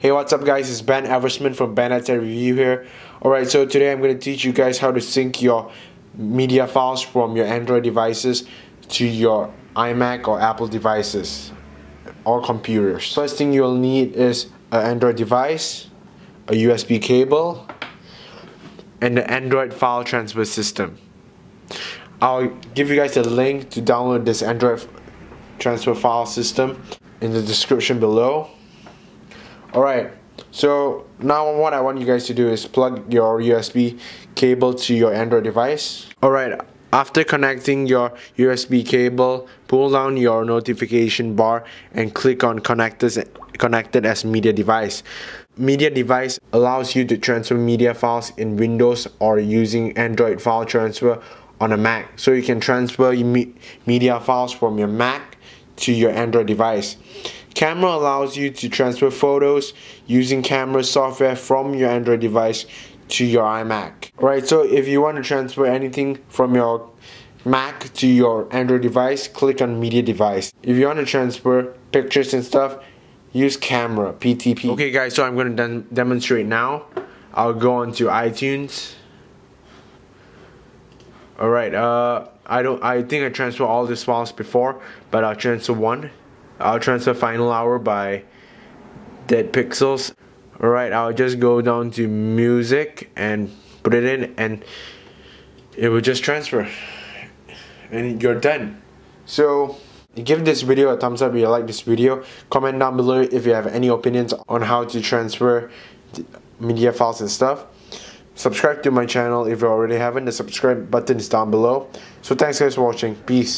Hey what's up guys? It's Ben Eversman from Ben at Review here. Alright so today I'm going to teach you guys how to sync your media files from your Android devices to your iMac or Apple devices or computers. First thing you'll need is an Android device a USB cable and the Android file transfer system. I'll give you guys a link to download this Android transfer file system in the description below Alright, so now what I want you guys to do is plug your USB cable to your Android device. Alright, after connecting your USB cable, pull down your notification bar and click on connected, connected as media device. Media device allows you to transfer media files in Windows or using Android file transfer on a Mac. So you can transfer media files from your Mac to your Android device. Camera allows you to transfer photos using camera software from your Android device to your iMac. Right, so if you want to transfer anything from your Mac to your Android device, click on media device. If you want to transfer pictures and stuff, use camera, PTP. Okay guys, so I'm going to demonstrate now. I'll go on to iTunes. Alright, uh, I don't, I think I transferred all these files before, but I'll transfer one. I'll transfer Final Hour by Dead Pixels. Alright, I'll just go down to music and put it in and it will just transfer. And you're done. So, give this video a thumbs up if you like this video. Comment down below if you have any opinions on how to transfer media files and stuff. Subscribe to my channel if you already haven't. The subscribe button is down below. So thanks guys for watching. Peace.